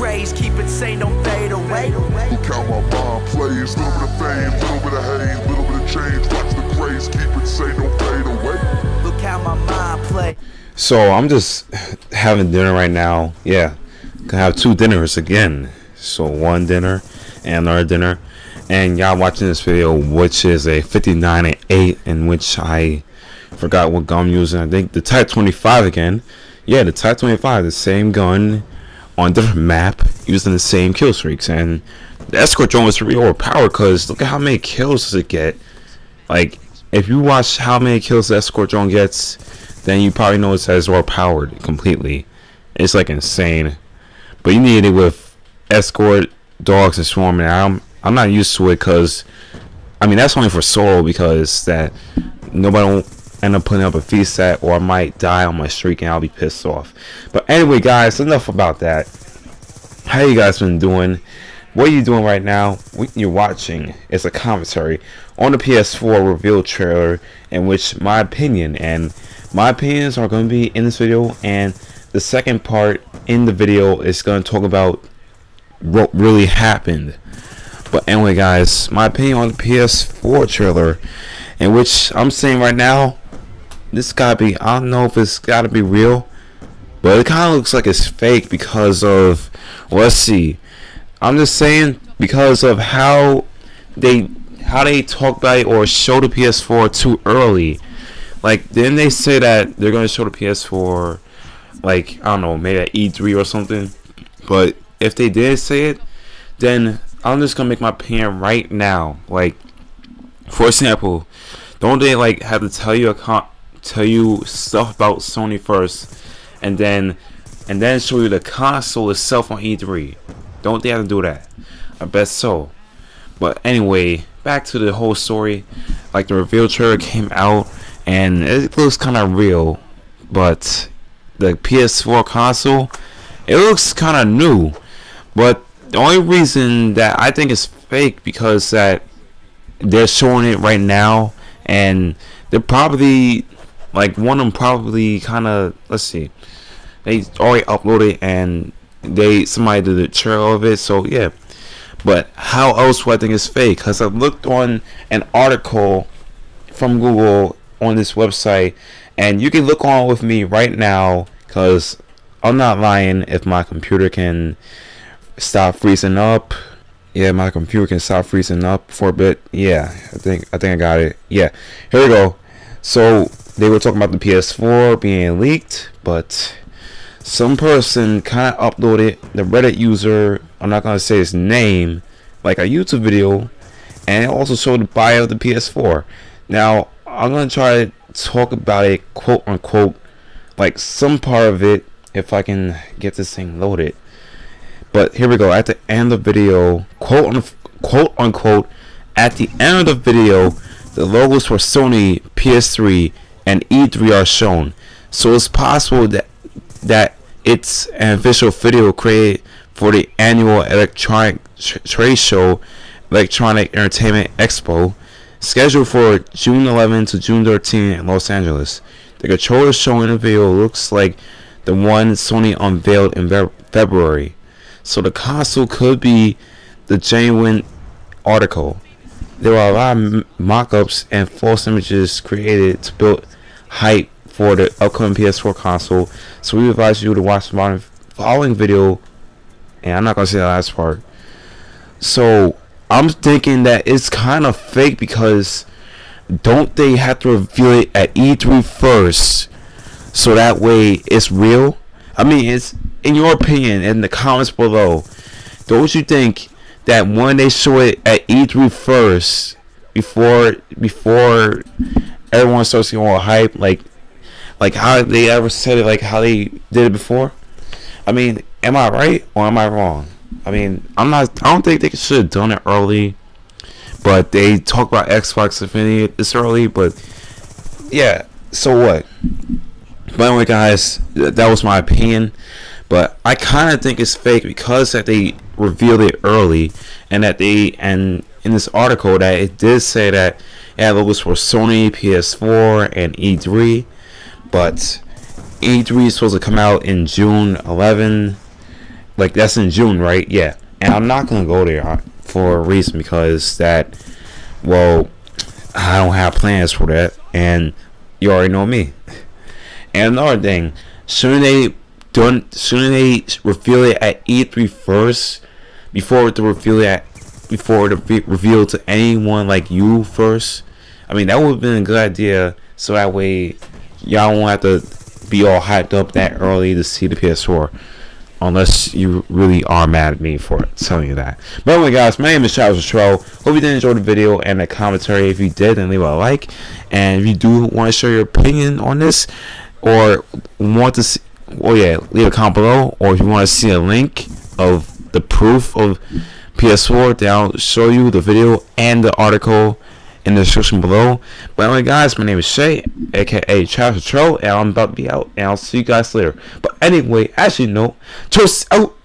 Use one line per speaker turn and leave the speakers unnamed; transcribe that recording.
craze, keep it sane, don't fade away.
Look how my mind plays, little bit of fame, little bit of haze, little bit of change. Watch the craze, keep it sane, don't fade away.
Look how my mind plays.
So I'm just having dinner right now. Yeah, gonna have two dinners again. So one dinner and another dinner, and y'all watching this video, which is a 59 and 8, in which I forgot what gun I'm using. I think the Type 25 again. Yeah, the Type 25, the same gun on different map, using the same kill streaks, and the escort drone was really overpowered because look at how many kills does it get. Like, if you watch how many kills the escort drone gets, then you probably know it's as overpowered completely. It's like insane. But you need it with escort dogs and swarming. I'm I'm not used to it because I mean that's only for solo because that nobody end up putting up a feast set or I might die on my streak and I'll be pissed off. But anyway guys, enough about that. How you guys been doing? What are you doing right now? What you're watching is a commentary on the PS4 reveal trailer in which my opinion and my opinions are going to be in this video and the second part in the video is going to talk about what really happened but anyway guys my opinion on the ps4 trailer in which i'm saying right now this gotta be i don't know if it's gotta be real but it kind of looks like it's fake because of let's see. I'm just saying because of how they how they talk about it or show the ps4 too early. Like didn't they say that they're gonna show the ps4 like i don't know maybe at e3 or something? But if they did say it then i'm just gonna make my opinion right now. Like for example don't they like have to tell you a con- tell you stuff about sony first and then and then show you the console itself on e3 don't they have to do that. I bet so. But anyway back to the whole story. Like the reveal trailer came out and it looks kind of real but the ps4 console it looks kind of new. But the only reason that i think it's fake because that they're showing it right now and they're probably like one of them probably kind of let's see they already uploaded and they somebody did a trail of it so yeah but how else would I think it's fake? Because I looked on an article from Google on this website, and you can look on with me right now because I'm not lying. If my computer can stop freezing up, yeah, my computer can stop freezing up for a bit. Yeah, I think I think I got it. Yeah, here we go. So they were talking about the PS4 being leaked, but some person kind of uploaded the Reddit user. I'm not gonna say his name, like a YouTube video, and it also showed the bio of the PS4. Now I'm gonna try to talk about it, quote unquote, like some part of it, if I can get this thing loaded. But here we go. At the end of the video, quote un- quote unquote, at the end of the video, the logos for Sony, PS3, and E3 are shown. So it's possible that that it's an official video created for the annual electronic trade show, Electronic Entertainment Expo, scheduled for June 11 to June 13 in Los Angeles. The controller shown in the video looks like the one Sony unveiled in February, so the console could be the genuine article. There are a lot of mock-ups and false images created to build hype for the upcoming PS4 console. So we advise you to watch the following video, and I'm not gonna say the last part. So I'm thinking that it's kind of fake because don't they have to reveal it at E3 first, so that way it's real? I mean, it's in your opinion in the comments below. Don't you think that when they show it at E3 first, before before everyone starts getting all hype, like like how they ever said it, like how they did it before? I mean, am I right or am I wrong? I mean, I'm not. I don't think they should have done it early, but they talk about Xbox Infinity this early. But yeah, so what? But anyway, guys, that was my opinion. But I kind of think it's fake because that they revealed it early, and that they and in this article that it did say that yeah, logos for Sony, PS4, and E3, but E3 is supposed to come out in June 11 like that's in June, right? Yeah, and I'm not gonna go there uh, for a reason because that, well, I don't have plans for that, and you already know me. And another thing, soon they done, soon they reveal it at E3 first, before to reveal at, before to reveal to anyone like you first. I mean, that would have been a good idea, so that way y'all won't have to be all hyped up that early to see the PS4 unless you really are mad at me for telling you that. But anyway, guys, my name is Charles Tro. Hope you did enjoy the video and the commentary. If you did, then leave a like. And if you do want to share your opinion on this, or want to see, oh yeah, leave a comment below. Or if you want to see a link of the proof of PS4, then I'll show you the video and the article in the description below. But anyway, guys, my name is Shay, aka Charles Tro, and I'm about to be out, and I'll see you guys later. But anyway, as you know, toast out.